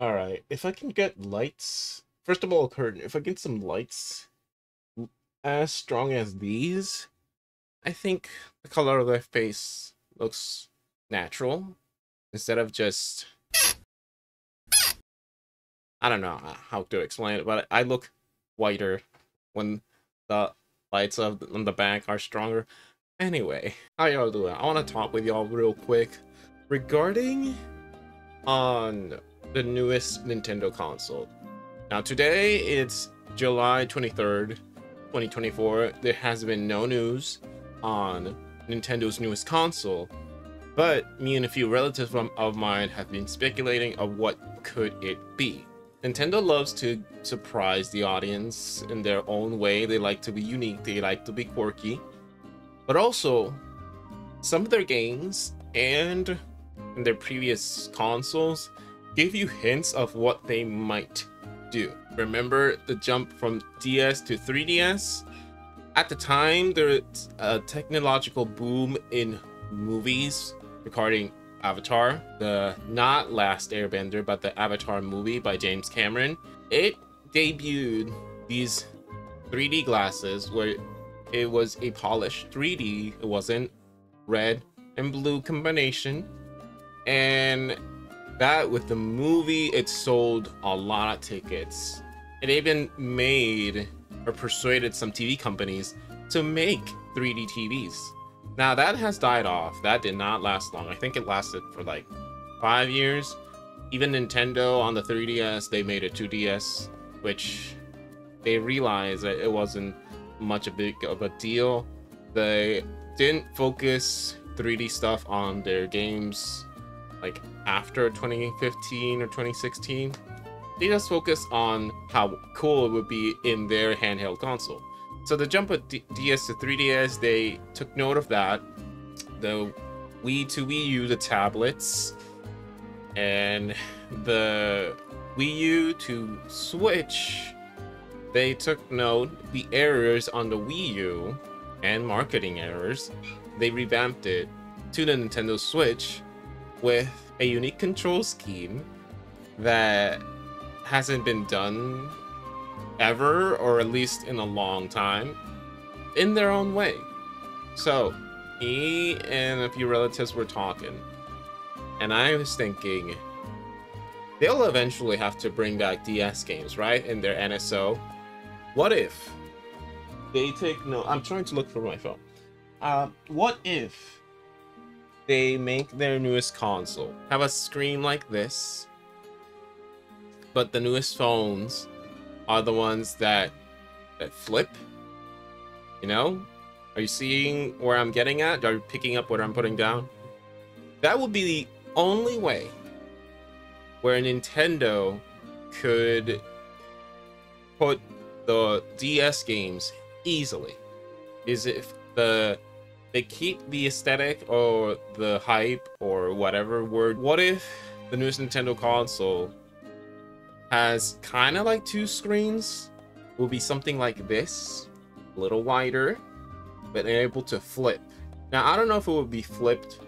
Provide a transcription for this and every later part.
All right, if I can get lights, first of all, curtain. If I get some lights as strong as these, I think the color of their face looks natural instead of just. I don't know how to explain it, but I look whiter when the lights of on the back are stronger. Anyway, how y'all doing? I want to talk with y'all real quick regarding on the newest Nintendo console. Now today it's July 23rd, 2024. There has been no news on Nintendo's newest console, but me and a few relatives of mine have been speculating of what could it be. Nintendo loves to surprise the audience in their own way. They like to be unique, they like to be quirky. But also, some of their games and in their previous consoles give you hints of what they might do. Remember the jump from DS to 3DS? At the time, there's a technological boom in movies regarding Avatar, the not last Airbender, but the Avatar movie by James Cameron. It debuted these 3D glasses where it was a polished 3D. It wasn't red and blue combination. And that with the movie, it sold a lot of tickets. It even made or persuaded some TV companies to make 3D TVs. Now that has died off. That did not last long. I think it lasted for like five years. Even Nintendo on the 3DS, they made a 2DS, which they realized that it wasn't much a big of a deal. They didn't focus 3D stuff on their games like after 2015 or 2016. They just focused on how cool it would be in their handheld console. So the jump of D DS to 3DS, they took note of that. The Wii to Wii U, the tablets, and the Wii U to Switch, they took note the errors on the Wii U and marketing errors. They revamped it to the Nintendo Switch with a unique control scheme that hasn't been done ever, or at least in a long time, in their own way. So, me and a few relatives were talking, and I was thinking, they'll eventually have to bring back DS games, right? In their NSO. What if they take no? I'm trying to look for my phone. Uh, what if they make their newest console have a screen like this, but the newest phones are the ones that that flip. You know? Are you seeing where I'm getting at? Are you picking up what I'm putting down? That would be the only way where Nintendo could put the DS games easily is if the they keep the aesthetic or the hype or whatever word. What if the newest Nintendo console has kind of like two screens? Will be something like this, a little wider, but able to flip. Now, I don't know if it would be flipped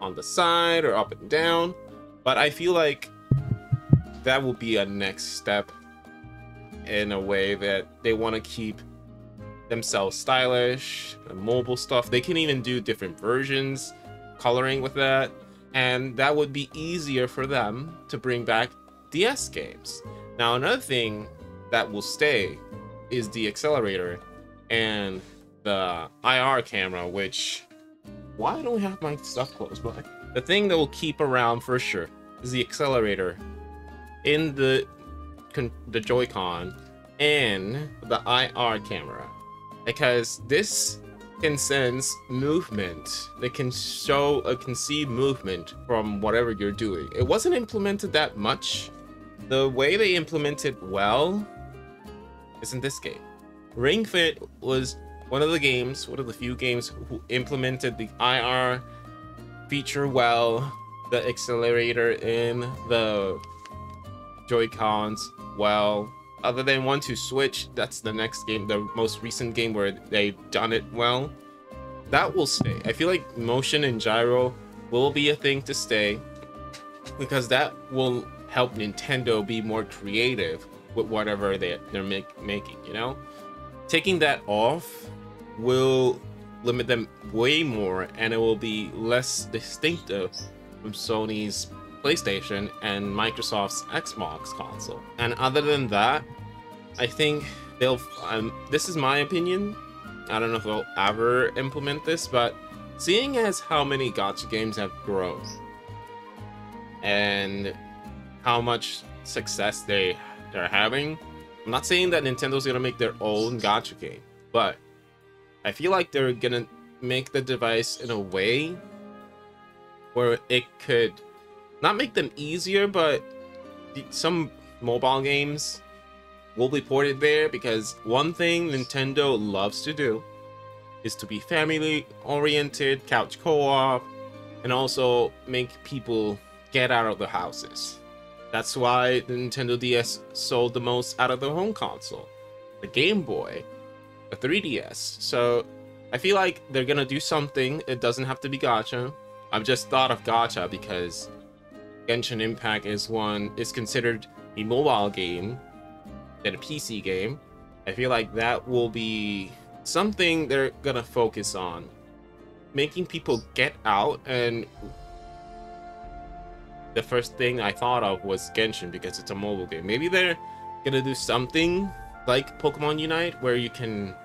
on the side or up and down, but I feel like that will be a next step in a way that they want to keep themselves stylish, mobile stuff. They can even do different versions, coloring with that, and that would be easier for them to bring back DS games. Now, another thing that will stay is the accelerator and the IR camera, which why don't we have my stuff close by? The thing that will keep around for sure is the accelerator in the the Joy-Con and the IR camera because this can sense movement. They can show a conceived movement from whatever you're doing. It wasn't implemented that much. The way they implemented well is in this game. Ring Fit was one of the games, one of the few games who implemented the IR feature well, the accelerator in the Joy-Cons well, other than 1-2-Switch that's the next game the most recent game where they've done it well that will stay i feel like motion and gyro will be a thing to stay because that will help Nintendo be more creative with whatever they, they're make, making, you know? Taking that off will limit them way more and it will be less distinctive from Sony's PlayStation and Microsoft's Xbox console. And other than that, I think they'll. Um, this is my opinion. I don't know if they'll ever implement this, but seeing as how many gacha games have grown and how much success they they're having, I'm not saying that Nintendo's gonna make their own gacha game, but I feel like they're gonna make the device in a way where it could not make them easier, but some mobile games will be ported there because one thing Nintendo loves to do is to be family oriented, couch co-op, and also make people get out of the houses. That's why the Nintendo DS sold the most out of the home console. The Game Boy, the 3DS. So I feel like they're gonna do something. It doesn't have to be gacha. I've just thought of gacha because Genshin Impact is one is considered a mobile game than a PC game. I feel like that will be something they're gonna focus on. Making people get out and the first thing I thought of was Genshin because it's a mobile game. Maybe they're gonna do something like Pokemon Unite where you can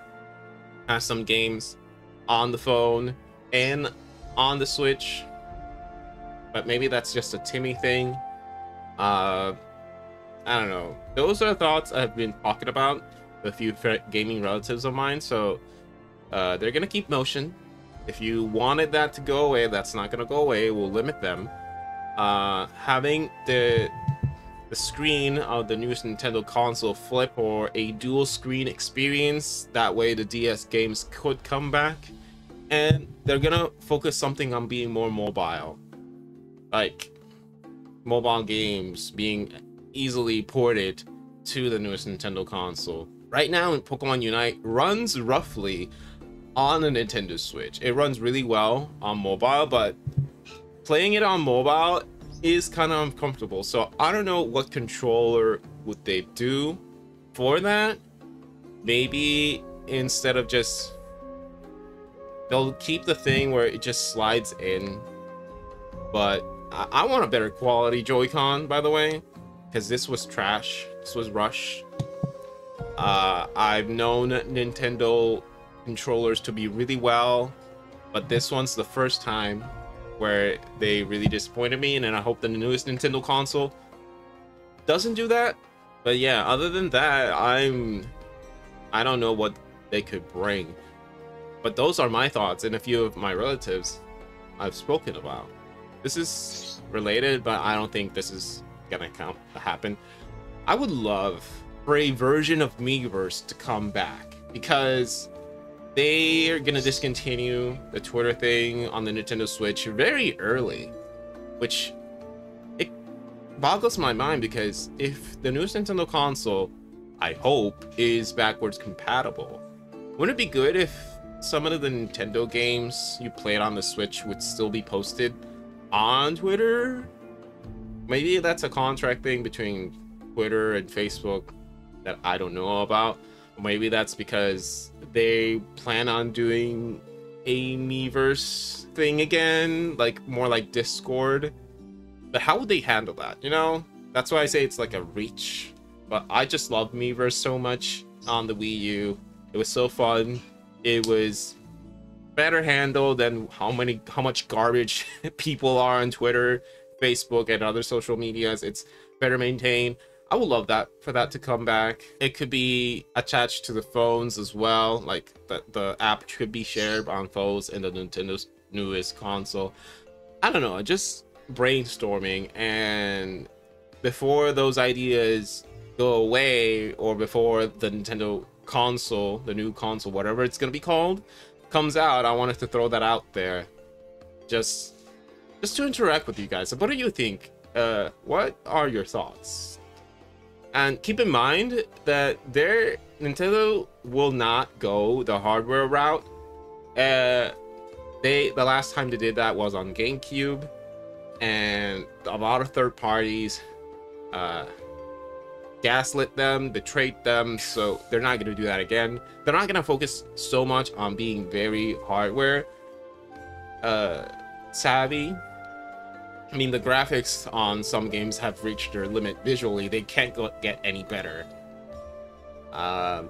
have some games on the phone and on the Switch. But maybe that's just a Timmy thing. Uh, I don't know. Those are thoughts I've been talking about with a few gaming relatives of mine. So uh, they're gonna keep motion. If you wanted that to go away, that's not gonna go away. We'll limit them. Uh, having the the screen of the newest Nintendo console flip or a dual screen experience. That way the DS games could come back. And they're gonna focus something on being more mobile. Like mobile games being easily ported to the newest Nintendo console. Right now, Pokemon Unite runs roughly on a Nintendo Switch. It runs really well on mobile, but playing it on mobile is kind of uncomfortable. So I don't know what controller would they do for that. Maybe instead of just they'll keep the thing where it just slides in. But I, I want a better quality Joy-Con, by the way, because this was trash. This was rush. Uh, I've known Nintendo controllers to be really well, but this one's the first time where they really disappointed me, and I hope the newest Nintendo console doesn't do that. But yeah, other than that, I'm I don't know what they could bring. But those are my thoughts and a few of my relatives I've spoken about. This is related, but I don't think this is gonna count happen. I would love for a version of Miiverse to come back because they are gonna discontinue the Twitter thing on the Nintendo Switch very early, which it boggles my mind because if the newest Nintendo console, I hope, is backwards compatible, wouldn't it be good if some of the Nintendo games you played on the Switch would still be posted on Twitter? Maybe that's a contract thing between Twitter and Facebook that I don't know about. Maybe that's because they plan on doing a Miiverse thing again, like more like Discord. But how would they handle that? You know, that's why I say it's like a reach. But I just love Miiverse so much on the Wii U. It was so fun. It was better handle than how many how much garbage people are on Twitter, Facebook, and other social medias. It's better maintained. I would love that for that to come back. It could be attached to the phones as well, like the, the app could be shared on phones in the Nintendo's newest console. I don't know, just brainstorming and before those ideas go away or before the Nintendo console, the new console, whatever it's gonna be called, comes out, I wanted to throw that out there. Just just to interact with you guys. what do you think? Uh, what are your thoughts? And keep in mind that their Nintendo will not go the hardware route. Uh, they the last time they did that was on GameCube, and a lot of third parties uh, gaslit them, betrayed them, so they're not going to do that again. They're not going to focus so much on being very hardware uh, savvy. I mean, the graphics on some games have reached their limit visually. They can't get any better. Um,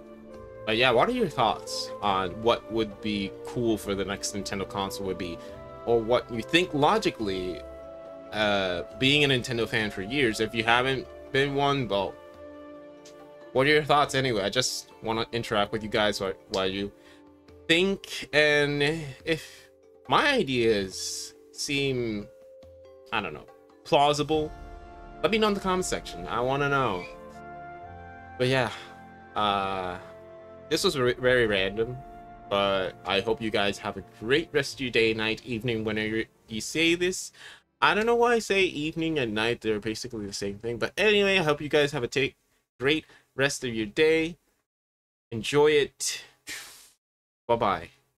but yeah, what are your thoughts on what would be cool for the next Nintendo console would be? Or what you think logically, uh, being a Nintendo fan for years, if you haven't been one, well, what are your thoughts anyway? I just want to interact with you guys while, you think, and if my ideas seem, I don't know, plausible, let me know in the comment section. I want to know. But yeah, uh, this was very random, but I hope you guys have a great rest of your day, night, evening, whenever you say this. I don't know why I say evening and night, they're basically the same thing. But anyway, I hope you guys have a take great rest of your day. Enjoy it. Bye-bye.